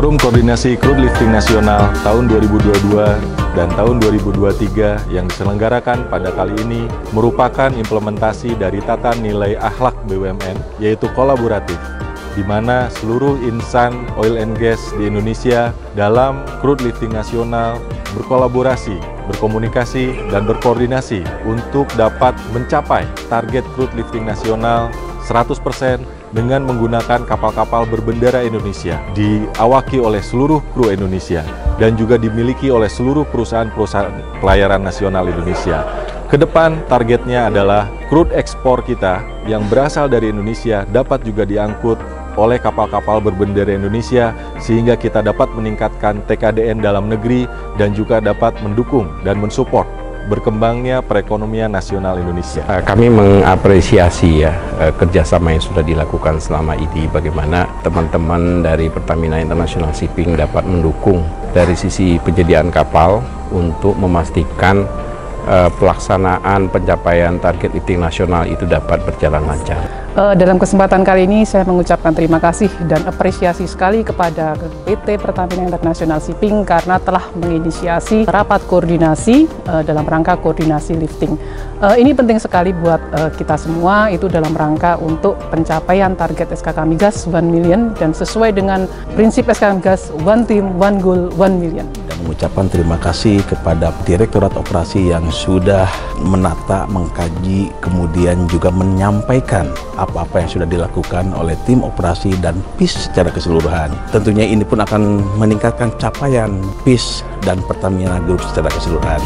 Forum Koordinasi Crude Lifting Nasional tahun 2022 dan tahun 2023 yang diselenggarakan pada kali ini merupakan implementasi dari tata nilai akhlak BUMN yaitu kolaboratif di mana seluruh insan oil and gas di Indonesia dalam crude lifting nasional berkolaborasi, berkomunikasi, dan berkoordinasi untuk dapat mencapai target crude lifting nasional 100% dengan menggunakan kapal-kapal berbendera Indonesia, diawaki oleh seluruh kru Indonesia, dan juga dimiliki oleh seluruh perusahaan-perusahaan pelayaran nasional Indonesia. Ke depan targetnya adalah crude ekspor kita yang berasal dari Indonesia dapat juga diangkut oleh kapal-kapal berbendera Indonesia sehingga kita dapat meningkatkan TKDN dalam negeri dan juga dapat mendukung dan mensupport berkembangnya perekonomian nasional Indonesia. Eh, kami mengapresiasi ya eh, kerjasama yang sudah dilakukan selama ini, bagaimana teman-teman dari Pertamina International Shipping dapat mendukung dari sisi penyediaan kapal untuk memastikan uh, pelaksanaan pencapaian target lifting nasional itu dapat berjalan lancar. Uh, dalam kesempatan kali ini saya mengucapkan terima kasih dan apresiasi sekali kepada PT Pertamina International Shipping karena telah menginisiasi rapat koordinasi uh, dalam rangka koordinasi lifting. Uh, ini penting sekali buat uh, kita semua itu dalam rangka untuk pencapaian target SKK Migas 1 million dan sesuai dengan prinsip SKK Migas One Team, One Goal, One Million mengucapkan terima kasih kepada Direktorat Operasi yang sudah menata, mengkaji, kemudian juga menyampaikan apa-apa yang sudah dilakukan oleh tim operasi dan PIS secara keseluruhan. Tentunya ini pun akan meningkatkan capaian PIS dan Pertamina Group secara keseluruhan.